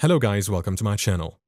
Hello guys, welcome to my channel.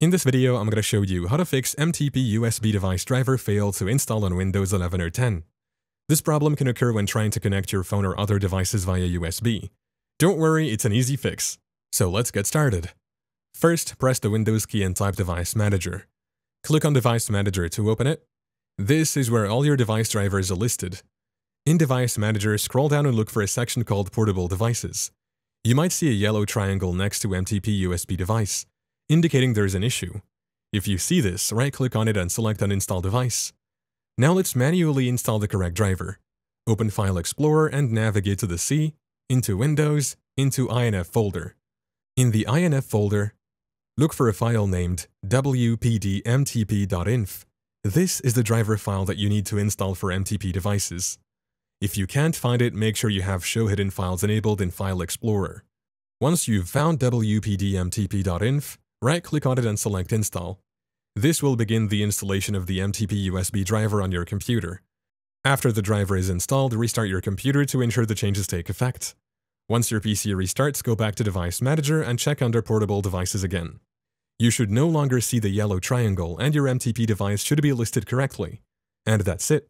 In this video, I'm going to show you how to fix MTP USB device driver fail to install on Windows 11 or 10. This problem can occur when trying to connect your phone or other devices via USB. Don't worry, it's an easy fix. So let's get started. First, press the Windows key and type Device Manager. Click on Device Manager to open it. This is where all your device drivers are listed. In Device Manager, scroll down and look for a section called Portable Devices. You might see a yellow triangle next to MTP USB device, indicating there's an issue. If you see this, right-click on it and select Uninstall Device. Now let's manually install the correct driver. Open File Explorer and navigate to the C, into Windows, into INF folder. In the INF folder, look for a file named wpdmtp.inf. This is the driver file that you need to install for MTP devices. If you can't find it, make sure you have Show Hidden Files enabled in File Explorer. Once you've found wpdmtp.inf, right-click on it and select Install. This will begin the installation of the MTP USB driver on your computer. After the driver is installed, restart your computer to ensure the changes take effect. Once your PC restarts, go back to Device Manager and check under Portable Devices again. You should no longer see the yellow triangle and your MTP device should be listed correctly. And that's it.